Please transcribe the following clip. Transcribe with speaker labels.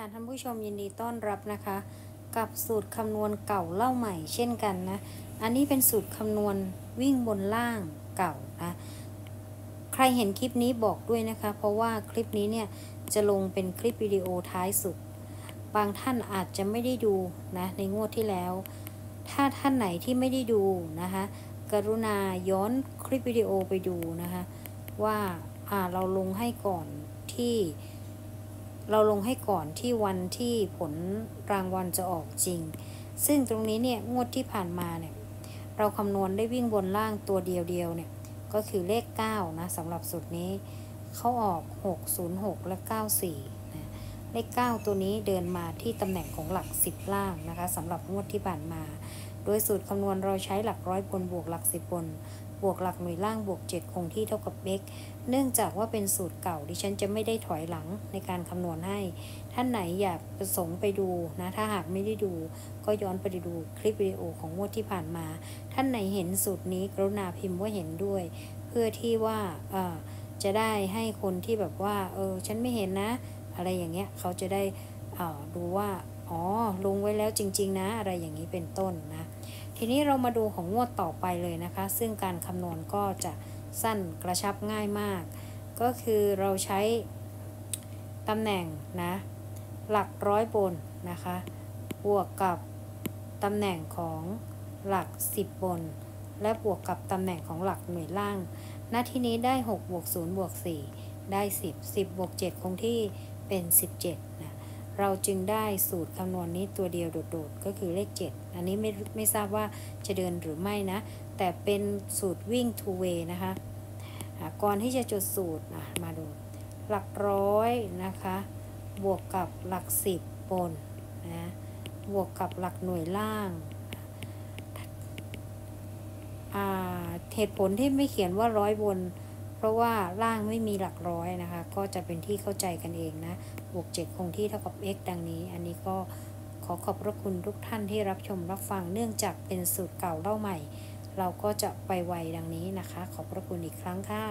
Speaker 1: ค่ะท่านผู้ชมยินดีต้อนรับนะคะ กับสูตรคำนวณเก่าเล่าใหม่เช่นกันนะ อันนี้เป็นสูตรคำนวณวิ่งบนล่างเก่านะใครเห็นคลิปนี้บอกด้วยนะคะ เพราะว่าคลิปนี้เนี่ยจะลงเป็นคลิปวิดีโอท้ายสุด บางท่านอาจจะไม่ได้ดูนะในงวดที่แล้ว ถ้าท่านไหนที่ไม่ได้ดูนะคะ กรุณาย้อนคลิปวิดีโอไปดูนะคะ ว่าอ่าเราลงให้ก่อนที่ เราลงให้ก่อนที่วันที่ผลรางวัลจะออกจริง ซึ่งตรงนี้เนี่ยงวดที่ผ่านมาเนี่ยเราคำนวณได้วิ่งบนล่างตัวเดียวๆเนี่ยก็คือเลข 9 นะสำหรับสูตรนี้เขาออก 606 และ 94นะเลข 9 ตัวนี้เดินมาที่ตำแหน่งของหลัก 10 ล่างนะคะสำหรับงวดที่ผ่านมา โดยสูตรคำนวณเราใช้หลักร้อยบนบวกหลัก10บน บวกหลักหน่วยล่างบวก 7 คงที่เท่ากับ x เนื่องจากว่าเป็นสูตรเก่าดิฉันจะไม่ได้ถอยหลังในการคำนวณให้ ท่านไหนอยากประสงค์ไปดูนะ ถ้าหากไม่ได้ดู ก็ย้อนไปดูคลิปวิดีโอของงวดที่ผ่านมา ท่านไหนเห็นสูตรนี้กรุณาพิมพ์ว่าเห็นด้วย เพื่อที่ว่าจะได้ให้คนที่แบบว่า เออ ฉันไม่เห็นนะ อะไรอย่างเงี้ยเขาจะได้อ่อดูว่า อ๋อ ลงไว้แล้วจริง ๆ นะ อะไรอย่างนี้เป็นต้นนะ ทีนี้เรามาดูของงวดต่อไปเลยนะคะ ซึ่งการคำนวณก็จะสั้นกระชับง่ายมาก ก็คือเราใช้ตำแหน่งนะ หลักร้อยบนนะคะ บวกกับตำแหน่งของหลัก 10 บน และบวกกับตำแหน่งของหลักหน่วยล่างหน้าที่นี้ได้ 6 บวก 0 บวก 4 ได้ 10 10 บวก 7 คงที่เป็น 17นะ เราจึงได้สูตรคำนวณนี้ตัวเดียวโดดๆ ก็คือเลข 7 อันนี้ไม่ไม่ทราบว่าจะเดินหรือไม่นะ แต่เป็นสูตรวิ่ง two way นะคะก่อนที่จะจดสูตรอะมาดู หลักร้อยนะคะ บวกกับหลัก 10บนนะบวกกับหลักหน่วยล่างอ่าเหตุผลที่ไม่เขียนว่าร้อยบน เพราะว่าล่างไม่มีหลักร้อยนะคะ ก็จะเป็นที่เข้าใจกันเองนะบวก 7 คงที่เท่ากับ x ดังนี้ อันนี้ก็ขอขอบพระคุณทุกท่านที่รับชมรับฟังเนื่องจากเป็นสูตรเก่าเล่าใหม่ เราก็จะไปไวดังนี้นะคะ ขอบพระคุณอีกครั้งค่ะ